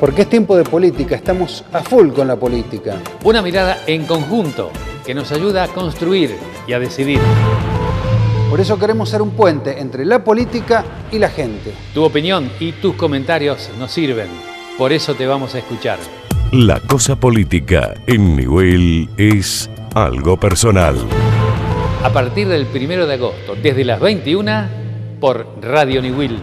Porque es tiempo de política, estamos a full con la política. Una mirada en conjunto que nos ayuda a construir y a decidir. Por eso queremos ser un puente entre la política y la gente. Tu opinión y tus comentarios nos sirven. Por eso te vamos a escuchar. La cosa política en nivel es algo personal. A partir del primero de agosto, desde las 21, por Radio Niwil